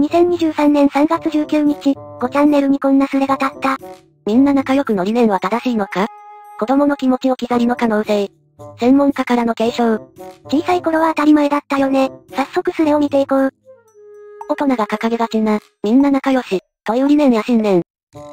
2023年3月19日、5チャンネルにこんなスレが立った。みんな仲良くの理念は正しいのか？子供の気持ち置き去りの可能性。専門家からの継承。小さい頃は当たり前だったよね。早速スレを見ていこう。大人が掲げがちな、みんな仲良し、という理念や信念。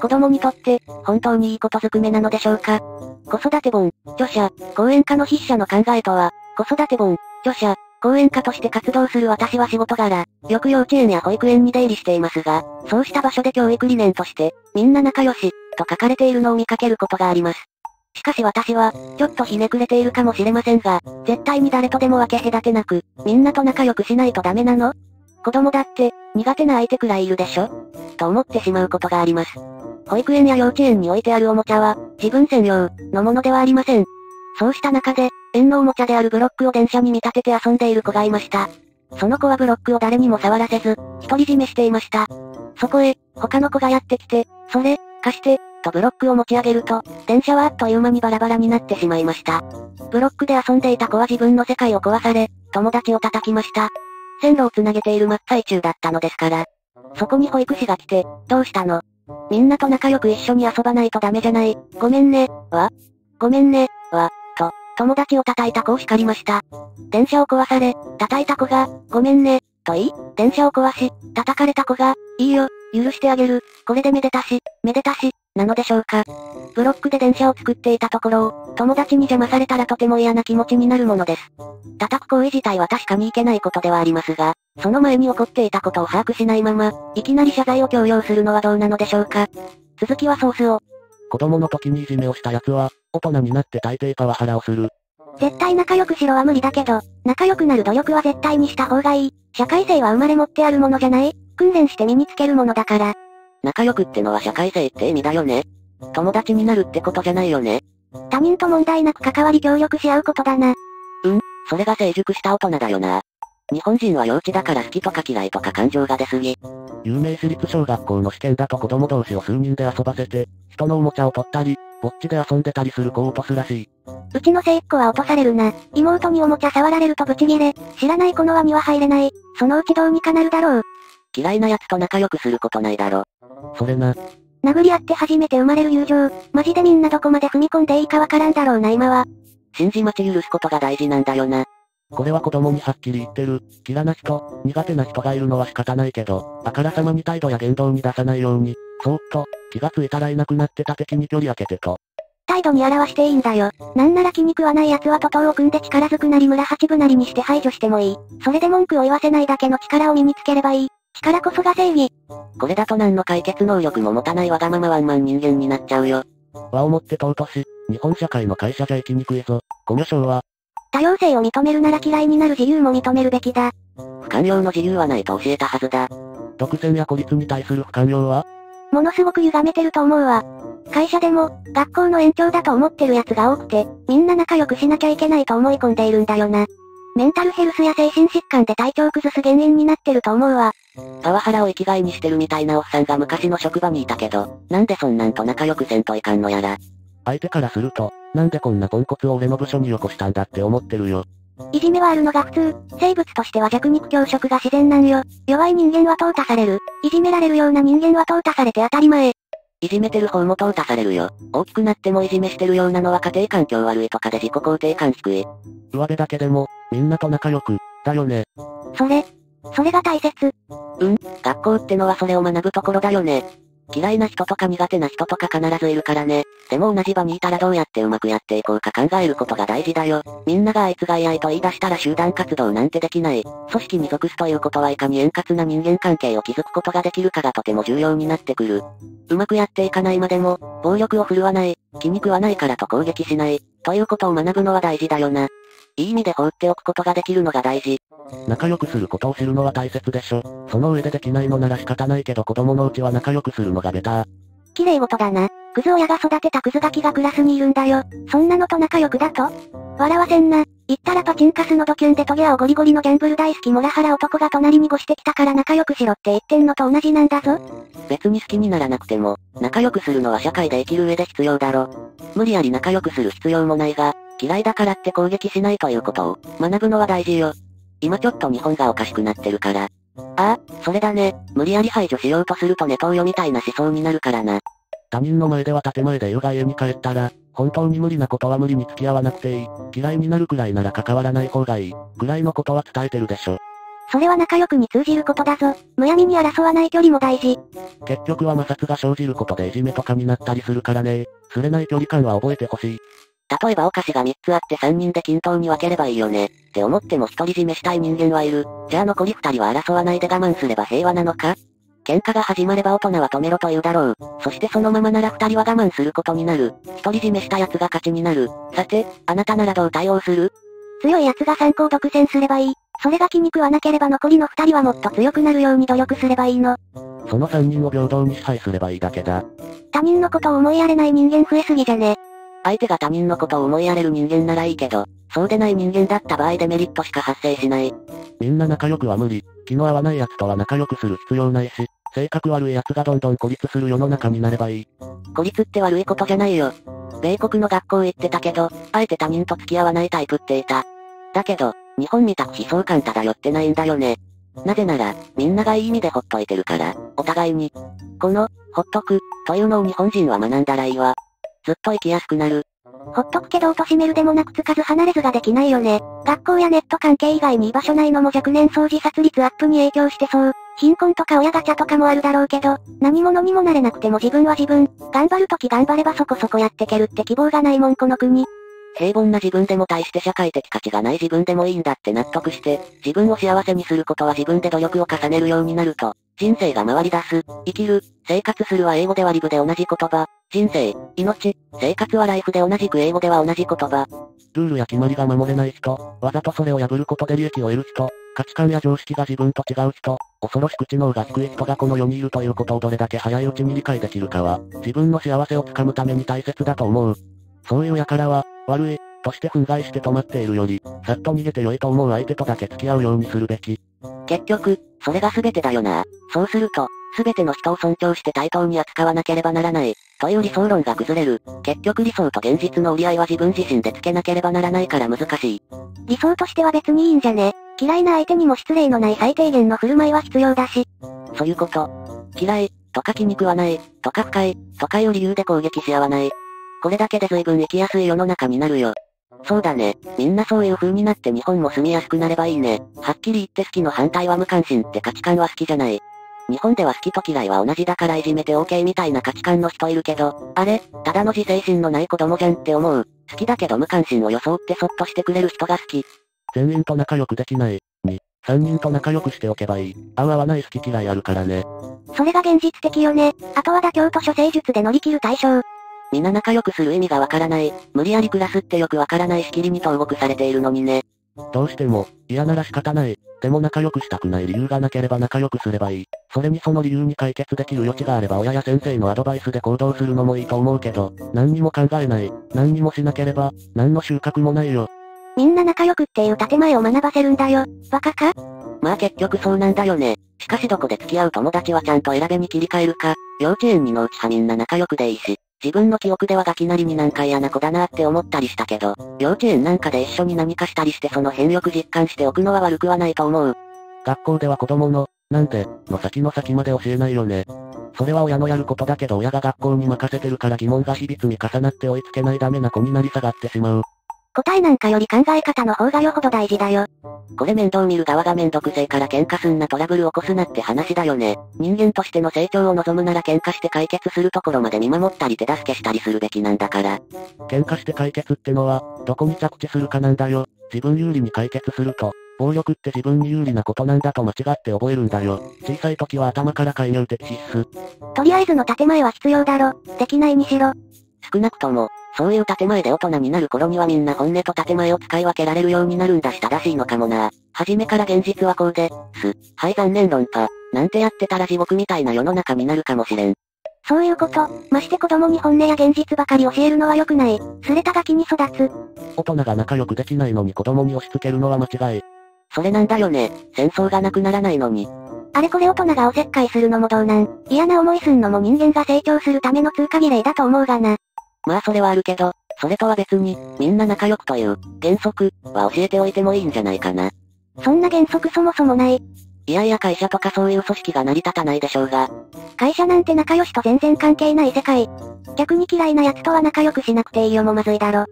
子供にとって、本当にいいことずくめなのでしょうか？子育て本、著者、講演家の筆者の考えとは、子育て本、著者、講演家として活動する私は仕事柄、よく幼稚園や保育園に出入りしていますが、そうした場所で教育理念として、みんな仲良し、と書かれているのを見かけることがあります。しかし私は、ちょっとひねくれているかもしれませんが、絶対に誰とでも分け隔てなく、みんなと仲良くしないとダメなの？子供だって、苦手な相手くらいいるでしょ？と思ってしまうことがあります。保育園や幼稚園に置いてあるおもちゃは、自分専用、のものではありません。そうした中で、園のおもちゃであるブロックを電車に見立てて遊んでいる子がいました。その子はブロックを誰にも触らせず、独り占めしていました。そこへ、他の子がやってきて、それ、貸して、とブロックを持ち上げると、電車はあっという間にバラバラになってしまいました。ブロックで遊んでいた子は自分の世界を壊され、友達を叩きました。線路を繋げている真っ最中だったのですから。そこに保育士が来て、どうしたの？みんなと仲良く一緒に遊ばないとダメじゃない。ごめんね、わ。ごめんね、わ。友達を叩いた子を叱りました。電車を壊され、叩いた子が、ごめんね、と言い、電車を壊し、叩かれた子が、いいよ、許してあげる、これでめでたし、めでたし、なのでしょうか。ブロックで電車を作っていたところを、友達に邪魔されたらとても嫌な気持ちになるものです。叩く行為自体は確かにいけないことではありますが、その前に起こっていたことを把握しないまま、いきなり謝罪を強要するのはどうなのでしょうか。続きはソースを。子供の時にいじめをした奴は、大人になって大抵パワハラをする。絶対仲良くしろは無理だけど、仲良くなる努力は絶対にした方がいい。社会性は生まれ持ってあるものじゃない？訓練して身につけるものだから。仲良くってのは社会性って意味だよね。友達になるってことじゃないよね。他人と問題なく関わり協力し合うことだな。うん、それが成熟した大人だよな。日本人は幼稚だから好きとか嫌いとか感情が出すぎ。有名私立小学校の試験だと子供同士を数人で遊ばせて、人のおもちゃを取ったり、ぼっちで遊んでたりする子を落とすらしい。うちの末っ子は落とされるな。妹におもちゃ触られるとブチギレ。知らない子の輪には入れない。そのうちどうにかなるだろう。嫌いな奴と仲良くすることないだろ。それな。殴り合って初めて生まれる友情。マジでみんなどこまで踏み込んでいいかわからんだろうな今は。信じ待ち許すことが大事なんだよな。これは子供にはっきり言ってる。嫌な人、苦手な人がいるのは仕方ないけど、あからさまに態度や言動に出さないように、そーっと、気がついたらいなくなってた敵に距離開けてと。態度に表していいんだよ。なんなら気に食わない奴は徒党を組んで力ずくなり村八分なりにして排除してもいい。それで文句を言わせないだけの力を身につければいい。力こそが正義。これだと何の解決能力も持たないわがままワンマン人間になっちゃうよ。和をもって尊し、日本社会の会社じゃ生きにくいぞ。コミュ障は。多様性を認めるなら嫌いになる自由も認めるべきだ。不寛容の自由はないと教えたはずだ。独占や孤立に対する不寛容は？ものすごく歪めてると思うわ。会社でも、学校の延長だと思ってる奴が多くて、みんな仲良くしなきゃいけないと思い込んでいるんだよな。メンタルヘルスや精神疾患で体調崩す原因になってると思うわ。パワハラを生きがいにしてるみたいなおっさんが昔の職場にいたけど、なんでそんなんと仲良くせんといかんのやら。相手からすると、なんでこんなポンコツを俺の部署によこしたんだって思ってるよ。いじめはあるのが普通。生物としては弱肉強食が自然なんよ。弱い人間は淘汰される。いじめられるような人間は淘汰されて当たり前。いじめてる方も淘汰されるよ。大きくなってもいじめしてるようなのは家庭環境悪いとかで自己肯定感低い。上辺だけでも、みんなと仲良く、だよね。それ、それが大切。うん、学校ってのはそれを学ぶところだよね。嫌いな人とか苦手な人とか必ずいるからね。でも同じ場にいたらどうやってうまくやっていこうか考えることが大事だよ。みんながあいつがいあいと言い出したら集団活動なんてできない。組織に属すということはいかに円滑な人間関係を築くことができるかがとても重要になってくる。うまくやっていかないまでも、暴力を振るわない、気に食わないからと攻撃しない、ということを学ぶのは大事だよな。いい意味で放っておくことができるのが大事。仲良くすることを知るのは大切でしょ。その上でできないのなら仕方ないけど子供のうちは仲良くするのがベター。綺麗事だな。クズ親が育てたクズガキがクラスにいるんだよ。そんなのと仲良くだと？笑わせんな。言ったらパチンカスのドキュンでトゲアをゴリゴリのギャンブル大好きモラハラ男が隣に越してきたから仲良くしろって言ってんのと同じなんだぞ。別に好きにならなくても、仲良くするのは社会で生きる上で必要だろ。無理やり仲良くする必要もないが、嫌いだからって攻撃しないということを、学ぶのは大事よ。今ちょっと日本がおかしくなってるから。ああ、それだね、無理やり排除しようとするとネトウヨみたいな思想になるからな。他人の前では建前で言うが家に帰ったら、本当に無理なことは無理に付き合わなくていい。嫌いになるくらいなら関わらない方がいい。くらいのことは伝えてるでしょ。それは仲良くに通じることだぞ。むやみに争わない距離も大事。結局は摩擦が生じることでいじめとかになったりするからね。すれない距離感は覚えてほしい。例えばお菓子が3つあって3人で均等に分ければいいよね。って思っても独り占めしたい人間はいる。じゃあ残り2人は争わないで我慢すれば平和なのか？喧嘩が始まれば大人は止めろと言うだろう。そしてそのままなら二人は我慢することになる。独り占めした奴が勝ちになる。さて、あなたならどう対応する？強い奴が参考独占すればいい。それが気に食わなければ残りの二人はもっと強くなるように努力すればいいの。その三人を平等に支配すればいいだけだ。他人のことを思いやれない人間増えすぎじゃね。相手が他人のことを思いやれる人間ならいいけど、そうでない人間だった場合デメリットしか発生しない。みんな仲良くは無理。気の合わない奴とは仲良くする必要ないし、性格悪い奴がどんどん孤立する世の中になればいい。孤立って悪いことじゃないよ。米国の学校行ってたけど、あえて他人と付き合わないタイプっていた。だけど、日本みたく悲壮感漂ってないんだよね。なぜなら、みんながいい意味でほっといてるから、お互いに。この、ほっとく、というのを日本人は学んだらいいわ。ずっと生きやすくなる。ほっとくけど貶めるでもなくつかず離れずができないよね。学校やネット関係以外に居場所ないのも若年層自殺率アップに影響してそう。貧困とか親ガチャとかもあるだろうけど、何者にもなれなくても自分は自分、頑張るとき頑張ればそこそこやってけるって希望がないもんこの国。平凡な自分でも対して社会的価値がない自分でもいいんだって納得して、自分を幸せにすることは自分で努力を重ねるようになると、人生が回り出す、生きる、生活するは英語ではリブで同じ言葉、人生、命、生活はライフで同じく英語では同じ言葉。ルールや決まりが守れない人、わざとそれを破ることで利益を得る人、価値観や常識が自分と違う人、恐ろしく知能が低い人がこの世にいるということをどれだけ早いうちに理解できるかは、自分の幸せをつかむために大切だと思う。そういう輩は、悪い、として憤慨して止まっているより、さっと逃げて良いと思う相手とだけ付き合うようにするべき。結局、それが全てだよな。そうすると、全ての人を尊重して対等に扱わなければならない。という理想論が崩れる。結局理想と現実の折り合いは自分自身でつけなければならないから難しい。理想としては別にいいんじゃね嫌いな相手にも失礼のない最低限の振る舞いは必要だし。そういうこと。嫌い、とか気に食わない、とか不快、とかいう理由で攻撃し合わない。これだけで随分生きやすい世の中になるよ。そうだね。みんなそういう風になって日本も住みやすくなればいいね。はっきり言って好きの反対は無関心って価値観は好きじゃない。日本では好きと嫌いは同じだからいじめて OK みたいな価値観の人いるけど、あれ、ただの自制心のない子供じゃんって思う。好きだけど無関心を装ってそっとしてくれる人が好き。全員と仲良くできない。に、三人と仲良くしておけばいい。合う合わない好き嫌いあるからね。それが現実的よね。あとは妥協と処世術で乗り切る対象。皆仲良くする意味がわからない。無理やり暮らすってよくわからない仕切りに投獄されているのにね。どうしても、嫌なら仕方ない。でも仲良くしたくない理由がなければ仲良くすればいい。それにその理由に解決できる余地があれば親や先生のアドバイスで行動するのもいいと思うけど、何にも考えない。何にもしなければ、何の収穫もないよ。みんな仲良くっていう建前を学ばせるんだよ。バカか？まあ結局そうなんだよね。しかしどこで付き合う友達はちゃんと選べに切り替えるか、幼稚園にのうちはみんな仲良くでいいし、自分の記憶ではガキなりになんか嫌な子だなって思ったりしたけど、幼稚園なんかで一緒に何かしたりしてその辺よく実感しておくのは悪くはないと思う。学校では子供の、なんで、の先の先まで教えないよね。それは親のやることだけど親が学校に任せてるから疑問が日々積み重なって追いつけないダメな子になり下がってしまう。答えなんかより考え方の方がよほど大事だよ。これ面倒見る側が面倒くせえから喧嘩すんなトラブル起こすなって話だよね。人間としての成長を望むなら喧嘩して解決するところまで見守ったり手助けしたりするべきなんだから。喧嘩して解決ってのは、どこに着地するかなんだよ。自分有利に解決すると、暴力って自分に有利なことなんだと間違って覚えるんだよ。小さい時は頭から介入的必須。とりあえずの建前は必要だろ。できないにしろ。少なくとも、そういう建前で大人になる頃にはみんな本音と建前を使い分けられるようになるんだし正しいのかもな。はじめから現実はこうで、す。はい残念論破。なんてやってたら地獄みたいな世の中になるかもしれん。そういうこと、まして子供に本音や現実ばかり教えるのは良くない。すれたガキに育つ。大人が仲良くできないのに子供に押し付けるのは間違い。それなんだよね。戦争がなくならないのに。あれこれ大人がおせっかいするのもどうなん。嫌な思いすんのも人間が成長するための通過儀礼だと思うがな。まあそれはあるけど、それとは別に、みんな仲良くという、原則、は教えておいてもいいんじゃないかな。そんな原則そもそもない。いやいや会社とかそういう組織が成り立たないでしょうが。会社なんて仲良しと全然関係ない世界。逆に嫌いな奴とは仲良くしなくていいよもまずいだろ。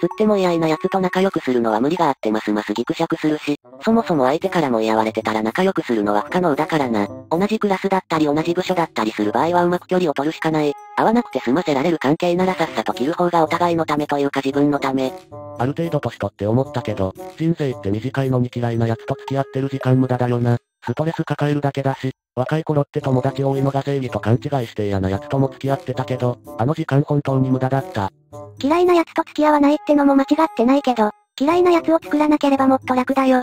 つっても嫌いな奴と仲良くするのは無理があってますますギクシャクするし、そもそも相手からも嫌われてたら仲良くするのは不可能だからな。同じクラスだったり同じ部署だったりする場合はうまく距離を取るしかない。合わなくて済ませられる関係ならさっさと切る方がお互いのためというか自分のため。ある程度年取って思ったけど、人生って短いのに嫌いな奴と付き合ってる時間無駄だよな。ストレス抱えるだけだし、若い頃って友達多いのが正義と勘違いして嫌な奴とも付き合ってたけど、あの時間本当に無駄だった。嫌いな奴と付き合わないってのも間違ってないけど、嫌いな奴を作らなければもっと楽だよ。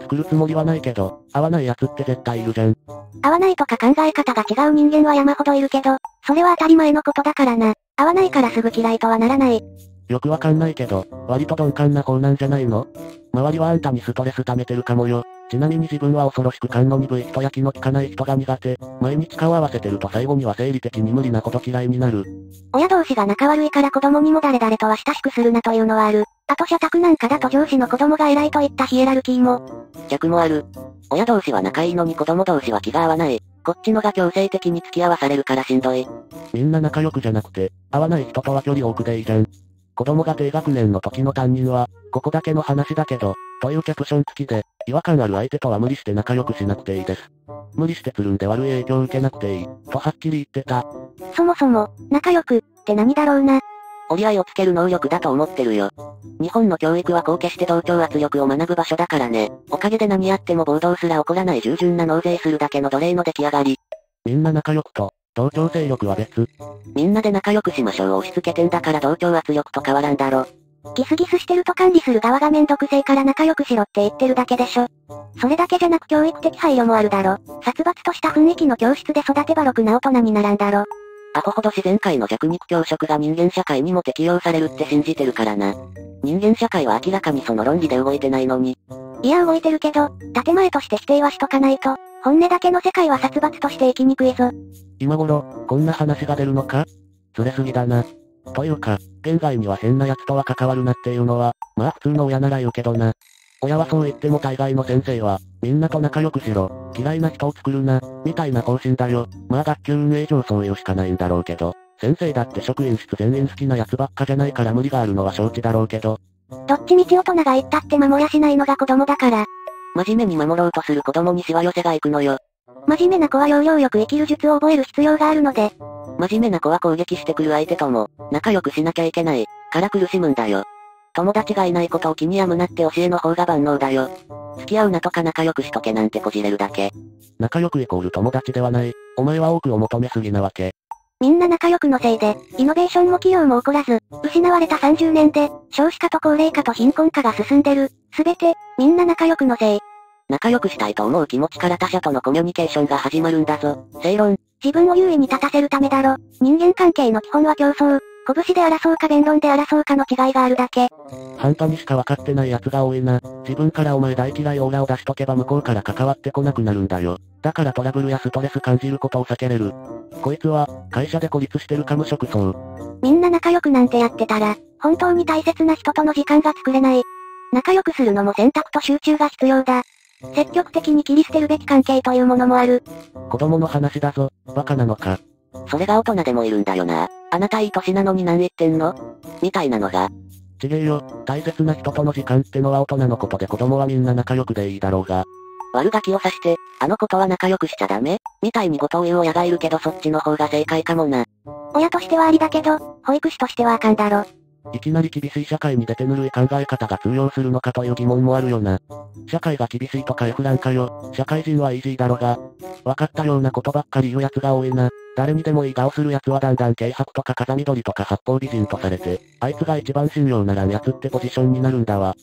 作るつもりはないけど、合わない奴って絶対いるじゃん。合わないとか考え方が違う人間は山ほどいるけど、それは当たり前のことだからな。合わないからすぐ嫌いとはならない。よくわかんないけど、割と鈍感な方なんじゃないの？周りはあんたにストレス溜めてるかもよ。ちなみに自分は恐ろしく勘の鈍い人や気の利かない人が苦手。毎日顔合わせてると最後には生理的に無理なこと嫌いになる。親同士が仲悪いから子供にも誰々とは親しくするなというのはある。あと社宅なんかだと上司の子供が偉いといったヒエラルキーも。逆もある。親同士は仲いいのに子供同士は気が合わない。こっちのが強制的に付き合わされるからしんどい。みんな仲良くじゃなくて、合わない人とは距離を置くでいいじゃん。子供が低学年の時の担任は、ここだけの話だけど、というキャプション付きで、違和感ある相手とは無理して仲良くしなくていいです。無理してつるんで悪い影響を受けなくていい、とはっきり言ってた。そもそも、仲良く、って何だろうな。折り合いをつける能力だと思ってるよ。日本の教育はこう決して同調圧力を学ぶ場所だからね。おかげで何やっても暴動すら起こらない従順な納税するだけの奴隷の出来上がり。みんな仲良くと、同調勢力は別。みんなで仲良くしましょう押し付けてんだから同調圧力と変わらんだろ。ギスギスしてると管理する側がめんどくせえから仲良くしろって言ってるだけでしょ。それだけじゃなく教育的配慮もあるだろ。殺伐とした雰囲気の教室で育てばろくな大人にならんだろ。アホほど自然界の弱肉強食が人間社会にも適用されるって信じてるからな。人間社会は明らかにその論理で動いてないのに。いや動いてるけど、建前として否定はしとかないと、本音だけの世界は殺伐として生きにくいぞ。今頃、こんな話が出るのか？ずれすぎだな。というか、現在には変な奴とは関わるなっていうのは、まあ普通の親なら言うけどな。親はそう言っても大概の先生は、みんなと仲良くしろ、嫌いな人を作るな、みたいな方針だよ。まあ学級運営上そういうしかないんだろうけど、先生だって職員室全員好きな奴ばっかじゃないから無理があるのは承知だろうけど。どっちみち大人が言ったって守やしないのが子供だから。真面目に守ろうとする子供にしわ寄せが行くのよ。真面目な子は要領よく生きる術を覚える必要があるので。真面目な子は攻撃してくる相手とも、仲良くしなきゃいけない、から苦しむんだよ。友達がいないことを気に病むなって教えの方が万能だよ。付き合うなとか仲良くしとけなんてこじれるだけ。仲良くイコール友達ではない。お前は多くを求めすぎなわけ。みんな仲良くのせいで、イノベーションも企業も起こらず、失われた30年で、少子化と高齢化と貧困化が進んでる。すべて、みんな仲良くのせい。仲良くしたいと思う気持ちから他者とのコミュニケーションが始まるんだぞ。正論。自分を優位に立たせるためだろ。人間関係の基本は競争。拳で争うか弁論で争うかの違いがあるだけ。半端にしか分かってない奴が多いな。自分からお前大嫌いオーラを出しとけば向こうから関わってこなくなるんだよ。だからトラブルやストレス感じることを避けれる。こいつは、会社で孤立してるか無職層。みんな仲良くなんてやってたら、本当に大切な人との時間が作れない。仲良くするのも選択と集中が必要だ。積極的に切り捨てるべき関係というものもある。子供の話だぞ、バカなのか。それが大人でもいるんだよな。あなたいい歳なのに何言ってんの？みたいなのが。ちげえよ、大切な人との時間ってのは大人のことで子供はみんな仲良くでいいだろうが。悪ガキを刺して、あの子とは仲良くしちゃダメ？みたいにごとを言う親がいるけどそっちの方が正解かもな。親としてはありだけど、保育士としてはあかんだろ。いきなり厳しい社会に出てぬるい考え方が通用するのかという疑問もあるよな。社会が厳しいとか F なんかよ。社会人はイージーだろが。分かったようなことばっかり言う奴が多いな。誰にでもいい顔する奴はだんだん軽薄とか風見鳥とか八方美人とされて、あいつが一番信用ならん奴ってポジションになるんだわ。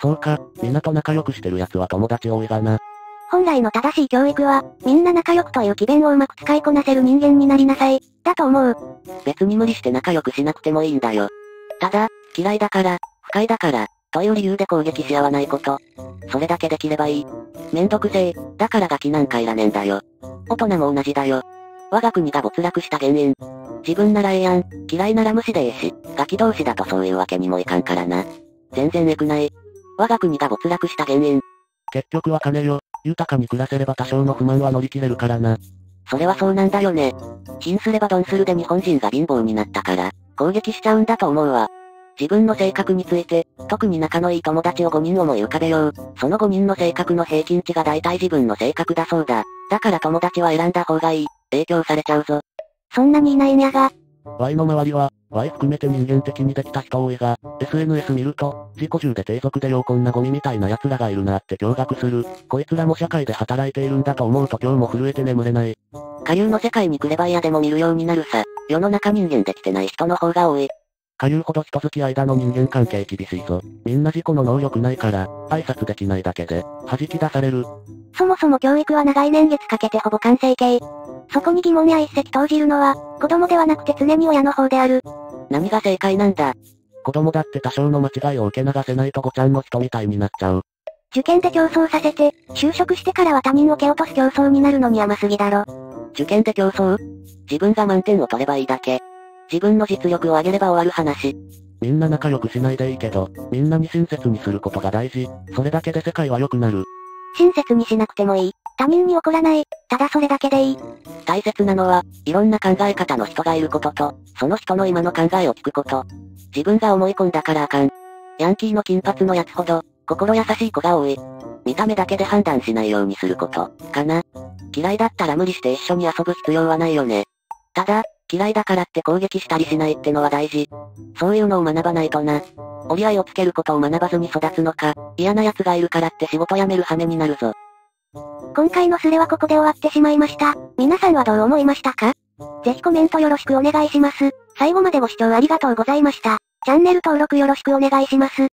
そうか、みんなと仲良くしてる奴は友達多いがな。本来の正しい教育は、みんな仲良くという機弁をうまく使いこなせる人間になりなさい。だと思う。別に無理して仲良くしなくてもいいんだよ。ただ、嫌いだから、不快だから、という理由で攻撃し合わないこと。それだけできればいい。めんどくせえ、だからガキなんかいらねえんだよ。大人も同じだよ。我が国が没落した原因。自分ならええやん、嫌いなら無視でええし、ガキ同士だとそういうわけにもいかんからな。全然えくない。我が国が没落した原因。結局は金よ。豊かに暮らせれば多少の不満は乗り切れるからな。それはそうなんだよね。貧すればドンするで日本人が貧乏になったから、攻撃しちゃうんだと思うわ。自分の性格について、特に仲のいい友達を5人思い浮かべよう。その5人の性格の平均値が大体自分の性格だそうだ。だから友達は選んだ方がいい。影響されちゃうぞ。そんなにいないにゃが。Y の周りは、Y 含めて人間的にできた人多いが、SNS 見ると、自己中で低俗でようこんなゴミみたいな奴らがいるなって驚愕する。こいつらも社会で働いているんだと思うと今日も震えて眠れない。下流の世界に来れば嫌でも見るようになるさ。世の中人間できてない人の方が多い。下流ほど人付き合いだの人間関係厳しいぞ。みんな自己の能力ないから、挨拶できないだけで、弾き出される。そもそも教育は長い年月かけてほぼ完成形。そこに疑問や一石投じるのは、子供ではなくて常に親の方である。何が正解なんだ？子供だって多少の間違いを受け流せないとごちゃんの人みたいになっちゃう。受験で競争させて、就職してからは他人を蹴落とす競争になるのに甘すぎだろ。受験で競争？自分が満点を取ればいいだけ。自分の実力を上げれば終わる話。みんな仲良くしないでいいけど、みんなに親切にすることが大事。それだけで世界は良くなる。親切にしなくてもいい。他人に怒らない。ただそれだけでいい。大切なのは、いろんな考え方の人がいることと、その人の今の考えを聞くこと。自分が思い込んだからあかん。ヤンキーの金髪のやつほど、心優しい子が多い。見た目だけで判断しないようにすること、かな。嫌いだったら無理して一緒に遊ぶ必要はないよね。ただ、嫌いだからって攻撃したりしないってのは大事。そういうのを学ばないとな。折り合いをつけることを学ばずに育つのか、嫌な奴がいるからって仕事辞める羽目になるぞ。今回のスレはここで終わってしまいました。皆さんはどう思いましたか？ぜひコメントよろしくお願いします。最後までご視聴ありがとうございました。チャンネル登録よろしくお願いします。